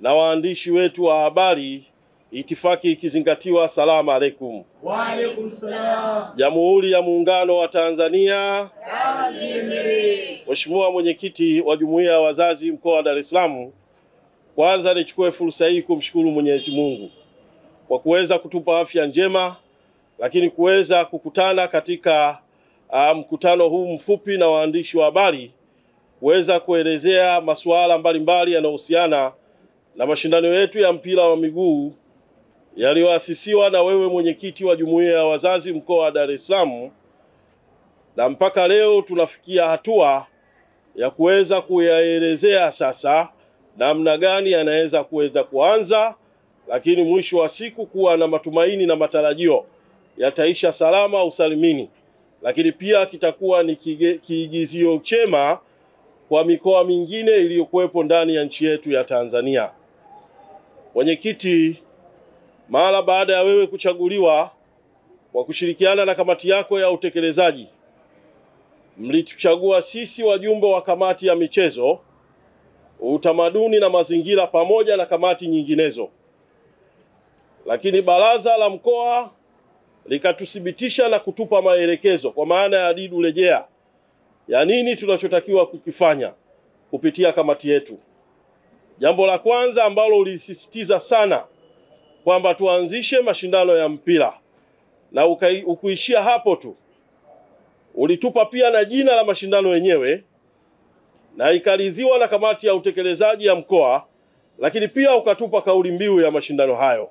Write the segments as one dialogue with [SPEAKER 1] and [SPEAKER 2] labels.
[SPEAKER 1] na waandishi wetu wa habari itifaki ikizingatiwa salamu alaikum
[SPEAKER 2] Wa alaikum salam.
[SPEAKER 1] jamhuri ya muungano wa tanzania
[SPEAKER 2] Kazi iendelee.
[SPEAKER 1] Mheshimiwa mwenyekiti wa jumuiya ya wazazi mkoa wa Dar es Salaam, kwanza nichukue fursa hii kumshukuru Mwenyezi Mungu kwa kuweza kutupa afya njema, lakini kuweza kukutana katika uh, mkutano huu mfupi na waandishi wa habari kuweza kuelezea masuala mbalimbali yanayohusiana na mashindano yetu ya mpira wa miguu yaliyoasisiwa na wewe mwenyekiti wa jumuiya ya wazazi mkoa wa Dar es Salaam na mpaka leo tunafikia hatua ya kuweza kuyaelezea sasa namna gani yanaweza kuweza kuanza, lakini mwisho wa siku kuwa na matumaini na matarajio yataisha salama usalimini, lakini pia kitakuwa ni kiigizio chema kwa mikoa mingine iliyokuwepo ndani ya nchi yetu ya Tanzania. Mwenyekiti, mara baada ya wewe kuchaguliwa kwa kushirikiana na kamati yako ya utekelezaji mlituchagua sisi wajumbe wa kamati ya michezo, utamaduni na mazingira pamoja na kamati nyinginezo, lakini baraza la mkoa likatuthibitisha na kutupa maelekezo kwa maana ya didu rejea ya nini tunachotakiwa kukifanya kupitia kamati yetu. Jambo la kwanza ambalo ulisisitiza sana kwamba tuanzishe mashindano ya mpira na ukuishia hapo tu ulitupa pia na jina la mashindano yenyewe na ikaridhiwa na kamati ya utekelezaji ya mkoa, lakini pia ukatupa kauli mbiu ya mashindano hayo,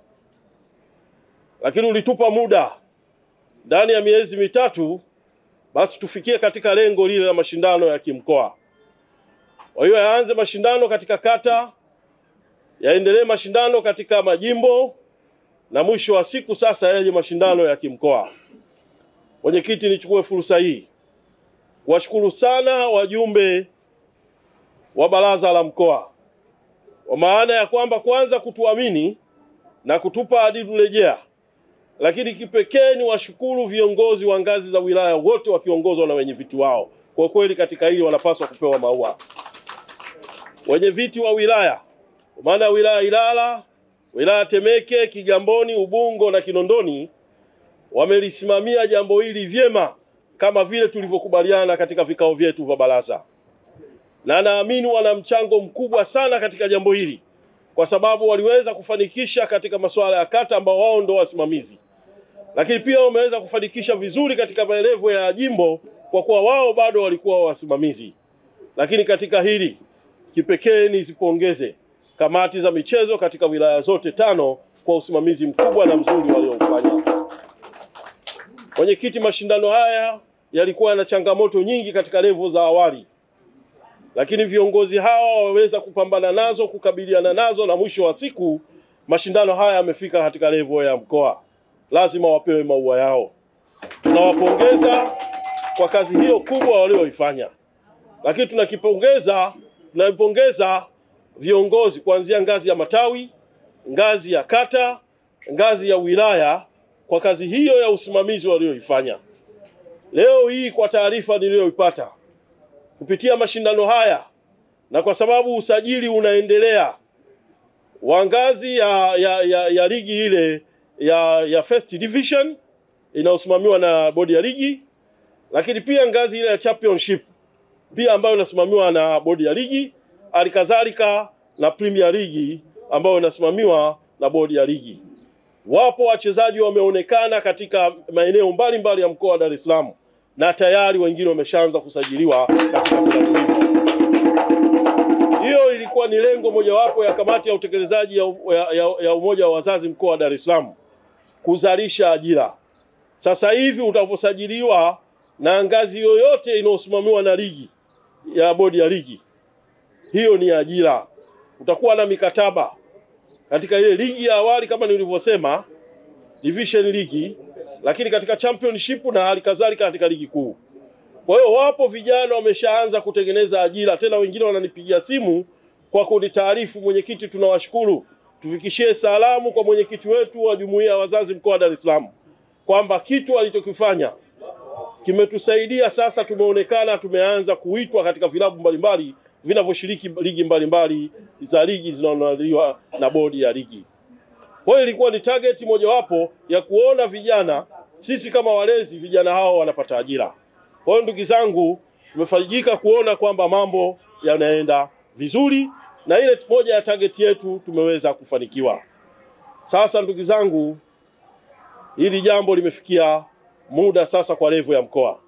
[SPEAKER 1] lakini ulitupa muda ndani ya miezi mitatu, basi tufikie katika lengo lile la mashindano ya kimkoa. Kwa hiyo yaanze mashindano katika kata, yaendelee mashindano katika majimbo, na mwisho wa siku sasa yaje mashindano ya kimkoa. Mwenyekiti, nichukue fursa hii kuwashukuru sana wajumbe wa baraza la mkoa kwa maana ya kwamba kwanza kutuamini na kutupa adidu rejea, lakini kipekee ni washukuru viongozi wa ngazi za wilaya wote wakiongozwa na wenyeviti wao. Kwa kweli katika hili wanapaswa kupewa maua. Wenye viti wa wilaya maana wilaya Ilala, wilaya Temeke, Kigamboni, Ubungo na Kinondoni wamelisimamia jambo hili vyema kama vile tulivyokubaliana katika vikao vyetu vya baraza, na naamini wana mchango mkubwa sana katika jambo hili, kwa sababu waliweza kufanikisha katika masuala ya kata ambao wao ndo wasimamizi, lakini pia wameweza kufanikisha vizuri katika maelezo ya jimbo kwa kuwa wao bado walikuwa wasimamizi. Lakini katika hili kipekee nizipongeze kamati za michezo katika wilaya zote tano kwa usimamizi mkubwa na mzuri walioufanya. Mwenyekiti, mashindano haya yalikuwa na changamoto nyingi katika levo za awali, lakini viongozi hawa waweza kupambana nazo, kukabiliana nazo, na mwisho wa siku mashindano haya yamefika katika levo ya mkoa. Lazima wapewe maua yao. Tunawapongeza kwa kazi hiyo kubwa walioifanya, lakini tunakipongeza tunaipongeza viongozi kuanzia ngazi ya matawi, ngazi ya kata, ngazi ya wilaya kwa kazi hiyo ya usimamizi walioifanya. Leo hii kwa taarifa niliyoipata kupitia mashindano haya na kwa sababu usajili unaendelea wa ngazi ya, ya, ya, ya ligi ile ya, ya first division inayosimamiwa na bodi ya ligi, lakini pia ngazi ile ya championship pia ambayo inasimamiwa na bodi ya ligi, alikadhalika na Premier League ambayo inasimamiwa na bodi ya ligi. Wapo wachezaji wameonekana katika maeneo mbalimbali ya mkoa wa Dar es Salaam na tayari wengine wameshaanza kusajiliwa katika vilabu hivyo. Hiyo ilikuwa ni lengo mojawapo ya kamati ya utekelezaji ya, ya, ya, umoja wa wazazi mkoa wa Dar es Salaam kuzalisha ajira. Sasa hivi utaposajiliwa na ngazi yoyote inayosimamiwa na ligi ya bodi ya ligi, hiyo ni ajira. Utakuwa na mikataba katika ile ligi ya awali kama nilivyosema, division ligi, lakini katika championship na hali kadhalika katika ligi kuu. Kwa hiyo wapo vijana wameshaanza kutengeneza ajira, tena wengine wananipigia simu kwa kunitaarifu, mwenyekiti, tunawashukuru, tufikishie salamu kwa mwenyekiti wetu wa jumuiya ya wazazi mkoa wa Dar es Salaam kwamba kitu alichokifanya kimetusaidia sasa, tumeonekana tumeanza kuitwa katika vilabu mbalimbali vinavyoshiriki ligi mbalimbali za ligi zinazoandaliwa na bodi ya ligi. Kwa hiyo ilikuwa ni target mojawapo ya kuona vijana, sisi kama walezi, vijana hao wanapata ajira. Kwa hiyo ndugu zangu, tumefarijika kuona kwamba mambo yanaenda vizuri na ile moja ya target yetu tumeweza kufanikiwa. Sasa ndugu zangu, hili jambo limefikia muda sasa kwa levo ya mkoa,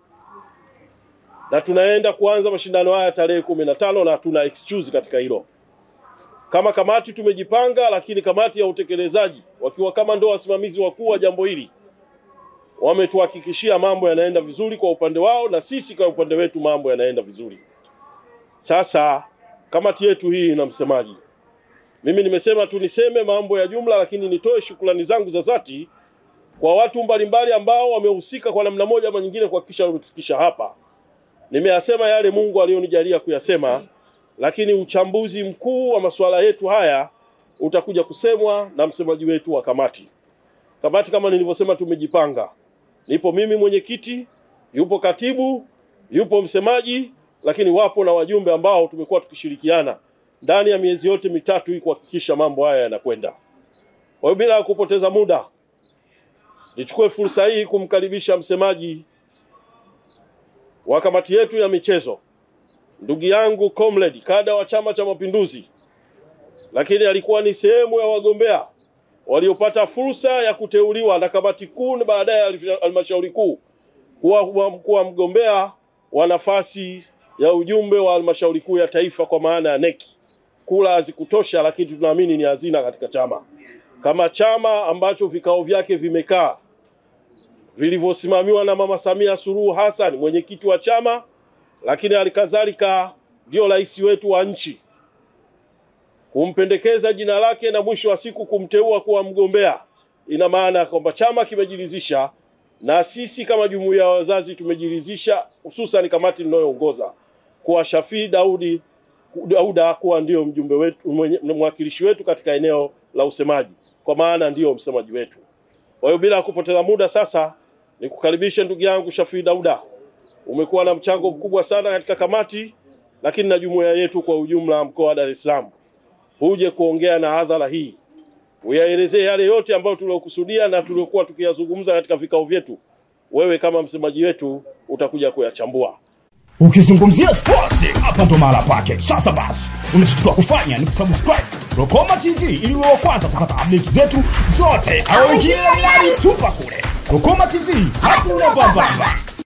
[SPEAKER 1] na tunaenda kuanza mashindano haya tarehe kumi na tano na tuna excuse katika hilo. Kama kamati tumejipanga, lakini kamati ya utekelezaji wakiwa kama ndo wasimamizi wakuu wa jambo hili wametuhakikishia mambo yanaenda vizuri kwa upande wao, na sisi kwa upande wetu mambo yanaenda vizuri. Sasa kamati yetu hii ina msemaji. Mimi nimesema tu niseme mambo ya jumla, lakini nitoe shukrani zangu za dhati kwa watu mbalimbali ambao wamehusika kwa namna moja ama nyingine kuhakikisha wametufikisha hapa. Nimeyasema yale Mungu alionijalia kuyasema, lakini uchambuzi mkuu wa masuala yetu haya utakuja kusemwa na msemaji wetu wa kamati. Kamati kama nilivyosema, tumejipanga. Nipo mimi mwenyekiti, yupo katibu, yupo msemaji, lakini wapo na wajumbe ambao tumekuwa tukishirikiana ndani ya miezi yote mitatu hii kuhakikisha mambo haya yanakwenda. Kwa hiyo bila kupoteza muda, nichukue fursa hii kumkaribisha msemaji wa kamati yetu ya michezo, ndugu yangu comrade kada wa Chama cha Mapinduzi, lakini alikuwa ni sehemu ya wagombea waliopata fursa ya kuteuliwa na kamati kuu na baadaye halmashauri kuu kuwa, kuwa mgombea wa nafasi ya ujumbe wa halmashauri kuu ya taifa kwa maana ya neki. Kula hazikutosha, lakini tunaamini ni hazina katika chama, kama chama ambacho vikao vyake vimekaa vilivyosimamiwa na Mama Samia Suluhu Hassan, mwenyekiti wa chama, lakini alikadhalika ndio rais wetu wa nchi kumpendekeza jina lake na mwisho wa siku kumteua kuwa mgombea, ina maana kwamba chama kimejiridhisha na sisi kama jumuiya ya wazazi tumejiridhisha, hususan kamati ninayoongoza kuwa Shafii Daudi Dauda kuwa ndio mjumbe wetu, mwakilishi wetu katika eneo la usemaji, kwa maana ndiyo msemaji wetu. Kwa hiyo bila kupoteza muda, sasa nikukaribishe ndugu yangu Shafii Dauda. Umekuwa na mchango mkubwa sana katika kamati, lakini na jumuiya yetu kwa ujumla mkoa wa Dar es Salaam uje kuongea na hadhara hii, uyaelezee yale yote ambayo tuliokusudia na tuliokuwa tukiyazungumza katika vikao vyetu. Wewe kama msemaji wetu utakuja kuyachambua.
[SPEAKER 3] Ukizungumzia sports hapa ndo mahala pake. Sasa basi, unachotakiwa kufanya ni kusubscribe Rokoma TV ili uwe wa kwanza kupata update zetu zote. Au ingia tupa kule Rokoma TV, hakuna bambamba.